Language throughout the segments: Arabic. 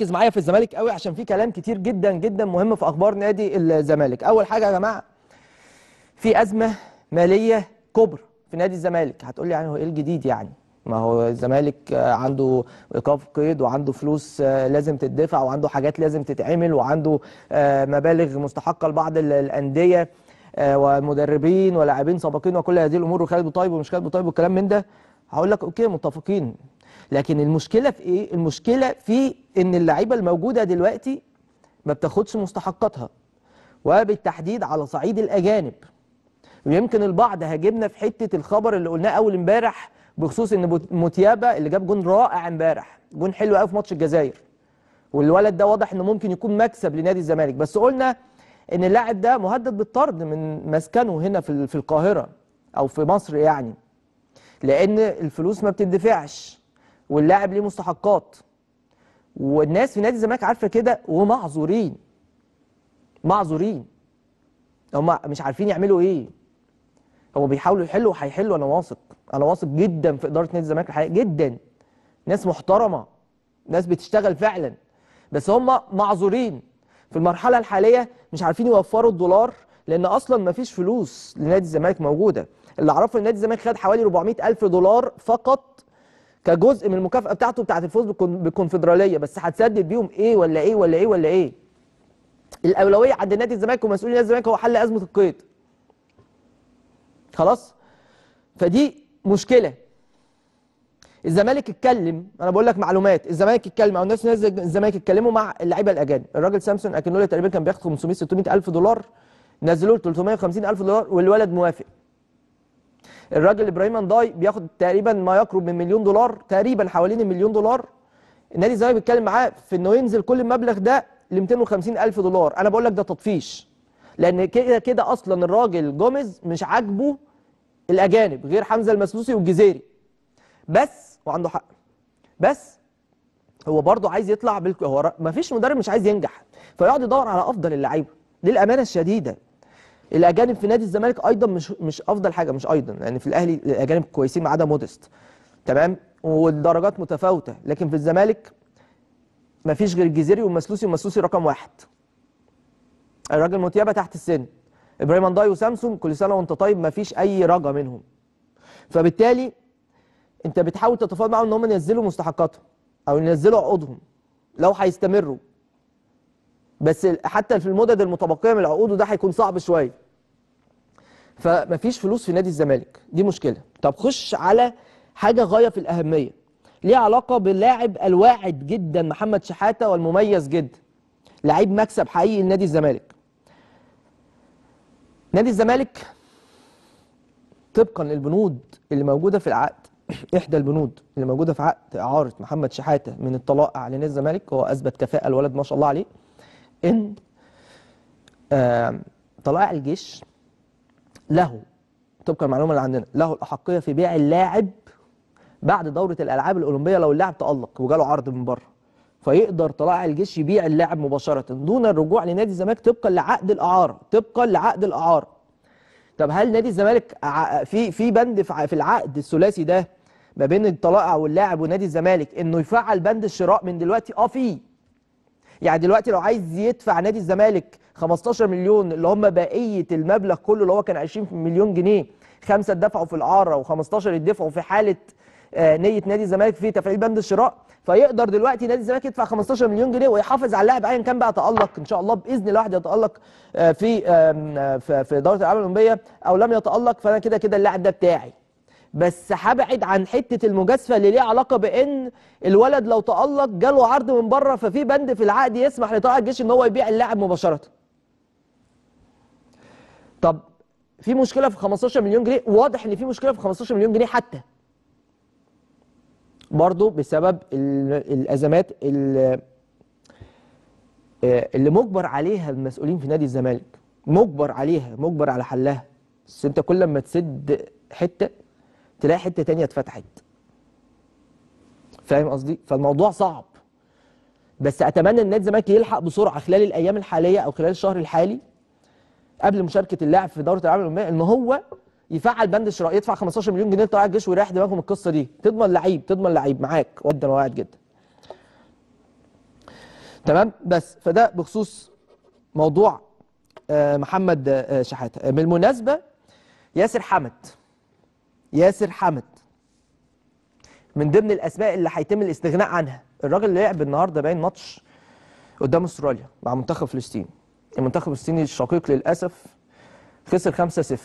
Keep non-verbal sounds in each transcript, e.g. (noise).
ركز معايا في الزمالك قوي عشان في كلام كتير جدا جدا مهم في أخبار نادي الزمالك. أول حاجة يا جماعة في أزمة مالية كبرى في نادي الزمالك. هتقول لي يعني هو إيه الجديد يعني؟ ما هو الزمالك عنده إيقاف قيد وعنده فلوس لازم تدفع وعنده حاجات لازم تتعمل وعنده مبالغ مستحقة لبعض ال- الأندية آه، ومدربين ولاعبين سابقين وكل هذه الأمور وخالد بوطيب ومش خالد بوطيب والكلام من ده. هقول لك okay متفقين. لكن المشكلة في إيه؟ المشكلة في إن اللعيبة الموجودة دلوقتي ما بتاخدش مستحقاتها. وبالتحديد على صعيد الأجانب. ويمكن البعض هاجمنا في حتة الخبر اللي قلناه أول امبارح بخصوص بوت- موتيابا اللي جاب جون رائع امبارح. جون حلو قوي في ماتش الجزائر. والولد ده واضح إنه ممكن يكون مكسب لنادي الزمالك. بس قلنا إن اللاعب ده مهدد بالطرد من مسكنه هنا في ال- في القاهرة أو في مصر يعني. لأن الفلوس ما بتدفعش واللاعب ليه مستحقات. والناس في نادي الزمالك عارفة كده ومعذورين. معذورين. هم مش عارفين يعملوا إيه. هو بيحاولوا يحلوا وهيحلوا أنا واثق. أنا واثق جدا في إدارة نادي الزمالك الحقيقة جدا. ناس محترمة. ناس بتشتغل فعلا. بس هم معذورين. في المرحلة الحالية مش عارفين يوفروا الدولار لأن أصلا ما فيش فلوس لنادي الزمالك موجودة. اللي اعرفه إن نادي الزمالك خد حوالي 400 ألف دولار فقط كجزء من المكافأة بتاعته بتاعه الفوز بالكون- بالكونفدراليه بس هتسدد بيهم إيه ولا إيه ولا إيه ولا إيه؟ الأولوية عند نادي الزمالك ومسؤولين نادي الزمالك هو حل أزمة القيد. خلاص؟ فدي مشكلة. الزمالك اتكلم أنا بقول لك معلومات. الزمالك اتكلم أو الناس ناس الزمالك اتكلموا مع اللعيبة الأجانب. الراجل سامسون أكنولي تقريبا كان بياخد 500 600 ألف دولار نزلوا له 350 ألف دولار والولد موافق. الراجل إبراهيم انداي بياخد تقريبا ما يقرب من مليون دولار تقريبا حوالين المليون دولار. النادي الزمالك بيتكلم معاه في إنه ينزل كل المبلغ ده ل 250 ألف دولار. أنا بقول لك ده تطفيش. لأن كده كده أصلا الراجل جوميز مش عاجبه الأجانب غير حمزة المسلوسي والجزيري. بس وعنده حق. بس هو برضه عايز يطلع بال... هو ر- مفيش مدرب مش عايز ينجح فيقعد يدور على أفضل اللعيبة. للأمانة الشديدة الاجانب في نادي الزمالك أيضا مش مش افضل حاجة مش أيضا يعني في الأهلي الاجانب كويسين ما عدا مودست تمام؟ والدرجات متفاوتة لكن في الزمالك مفيش غير الجزيري والمسلوسي والمسلوسي رقم واحد. الراجل متيابة تحت السن. إبراهيم انداي وسامسون كل سنة وأنت طيب مفيش أي رجا منهم. فبالتالي أنت بتحاول تتفاوض معاهم إن هم ينزلوا مستحقاتهم أو ينزلوا عقودهم لو هيستمروا. بس حتى في المدد المتبقية من العقود وده هيكون صعب شوية. فمفيش فلوس في نادي الزمالك. دي مشكلة. طب خش على حاجة غاية في الأهمية. ليها علاقة باللاعب الواعد جدا محمد شحاتة والمميز جدا. لعيب مكسب حقيقي لنادي الزمالك. نادي الزمالك طبقا للبنود اللي موجودة في العقد. (coughs) إحدى البنود اللي موجودة في عقد اعاره محمد شحاتة من الطلائع لنادي الزمالك هو أثبت كفاءة الولد ما شاء الله عليه إن طلائع الجيش له طبقا المعلومه اللي عندنا له الأحقية في بيع اللاعب بعد دورة الألعاب الأولمبية لو اللاعب تألق وجاله عرض من بره. فيقدر طلائع الجيش يبيع اللاعب مباشرة دون الرجوع لنادي الزمالك طبقا لعقد الاعاره طبقا لعقد الاعاره طب هل نادي الزمالك في في بند في العقد الثلاثي ده ما بين الطلائع واللاعب ونادي الزمالك إنه يفعل بند الشراء من دلوقتي؟ آه في. يعني دلوقتي لو عايز يدفع نادي الزمالك 15 مليون اللي هم بقية المبلغ كله اللي هو كان 20 مليون جنيه خمسة اتدفعوا في الاعاره و15 يدفعوا في حالة آه، نية نادي الزمالك في تفعيل بند الشراء فيقدر دلوقتي نادي الزمالك يدفع 15 مليون جنيه ويحافظ على اللاعب ايا كان بقى تالق إن شاء الله بإذن الله واحد يتألق آه، في آه، في دوره الألعاب الأولمبية أو لم يتألق فأنا كده كده اللاعب ده بتاعي بس هبعد عن حتة المجازفة اللي ليها علاقة بإن الولد لو تألق جاله عرض من بره ففي بند في العقد يسمح لطلائع الجيش إن هو يبيع اللاعب مباشرة. طب في مشكلة في 15 مليون جنيه؟ واضح إن في مشكلة في 15 مليون جنيه حتى. برضه بسبب ال- الأزمات اللي اللي مجبر عليها المسؤولين في نادي الزمالك. مجبر عليها مجبر على حلها. بس أنت كل ما تسد حتة تلاقي حتة تانية اتفتحت. فاهم قصدي؟ فالموضوع صعب. بس أتمنى إن نادي الزمالك يلحق بسرعة خلال الأيام الحالية أو خلال الشهر الحالي. قبل مشاركة اللاعب في دورة الالعاب الأولمبية إن هو يفعل بند الشراء يدفع 15 مليون جنيه لطلائع الجيش ويريح دماغه من القصة دي. تضمن لعيب تضمن لعيب. معاك. جدا وواعد جدا. تمام؟ بس فده بخصوص موضوع آه، محمد آه، شحاتة. آه، بالمناسبة ياسر حمد ياسر حمد من ضمن الأسماء اللي هيتم الاستغناء عنها. الراجل لعب النهارده باين ماتش قدام أستراليا مع منتخب فلسطين. المنتخب الفلسطيني الشقيق للأسف خسر 5-0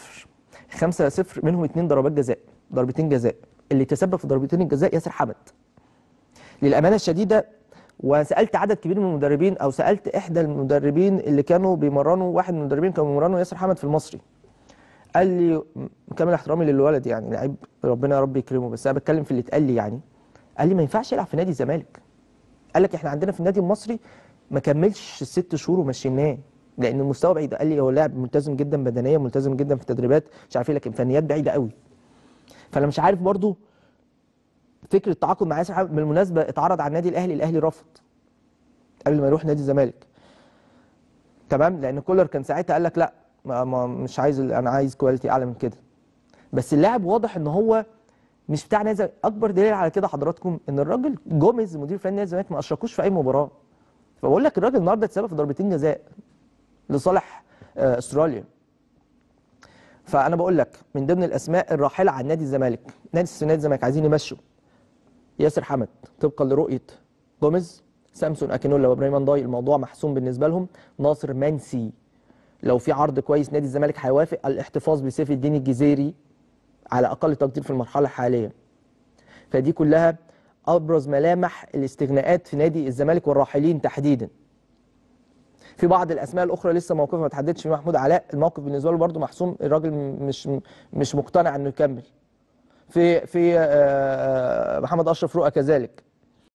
5-0 منهم اتنين ضربات جزاء ضربتين جزاء. اللي تسبب في ضربتين الجزاء ياسر حمد. للأمانة الشديدة وسألت عدد كبير من المدربين أو سألت إحدى المدربين اللي كانوا بيمرنوا واحد من المدربين كانوا بيمرنوا ياسر حمد في المصري. قال لي كامل احترامي للولد يعني لعيب ربنا يا رب يكرمه بس أنا بتكلم في اللي اتقال لي يعني. قال لي ما ينفعش يلعب في نادي الزمالك. قال لك إحنا عندنا في النادي المصري ما كملش الست شهور ومشيناه. لأن المستوى بعيد. قال لي هو لاعب ملتزم جدا بدنيا ملتزم جدا في التدريبات مش عارف إيه لكن فنيات بعيدة قوي. فأنا مش عارف برضو فكره التعاقد مع ياسر حمد بالمناسبة اتعرض على النادي الأهلي الأهلي رفض قبل ما يروح نادي الزمالك. تمام؟ لأن كولر كان ساعتها قال لك لا ما ما مش عايز أنا عايز quality أعلى من كده. بس اللاعب واضح إن هو مش بتاع نادي. أكبر دليل على كده حضراتكم إن الراجل جوميز مدير فني نادي الزمالك ما أشركوش في أي مباراة. فبقول لك الراجل النهارده اتسبب في ضربتين جزاء. لصالح آه، استراليا. فأنا بقول لك من ضمن الأسماء الراحلة عن نادي الزمالك نادي نادي الزمالك عايزين يمشوا. ياسر حمد طبقا لرؤية جوميز سامسون أكينولا وإبراهيم أنداي. الموضوع محسوم بالنسبة لهم. ناصر منسي لو في عرض كويس نادي الزمالك هيوافق الاحتفاظ بسيف الدين الجزيري على أقل تقدير في المرحلة الحالية. فدي كلها أبرز ملامح الاستغناءات في نادي الزمالك والراحلين تحديدا. في بعض الأسماء الأخرى لسه موقفها ما تحددش فيه محمود علاء. الموقف بالنسبة له برده محسوم الراجل مش مش مقتنع إنه يكمل. في في آه، محمد أشرف رؤى كذلك.